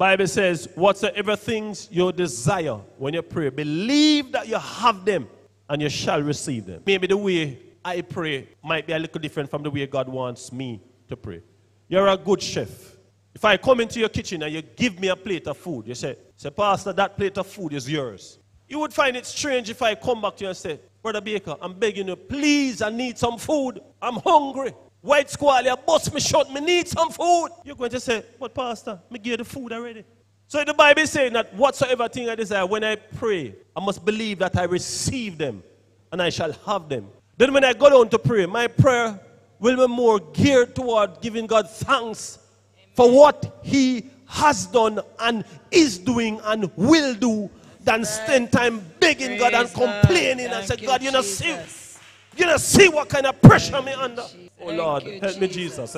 Bible says, whatsoever things you desire when you pray, believe that you have them and you shall receive them. Maybe the way I pray might be a little different from the way God wants me to pray. You're a good chef. If I come into your kitchen and you give me a plate of food, you say, say, Pastor, that plate of food is yours. You would find it strange if I come back to you and say, Brother Baker, I'm begging you, please, I need some food. I'm hungry. White squally, bust me shut, me need some food. You're going to say, but Pastor, me give you the food already. So the Bible is saying that whatsoever thing I desire, when I pray, I must believe that I receive them and I shall have them. Then when I go down to pray, my prayer will be more geared toward giving God thanks for what He has done and is doing and will do than spend time begging God and complaining and say, God, you know, see, you know, see what kind of pressure me under. Lord, help me, Jesus.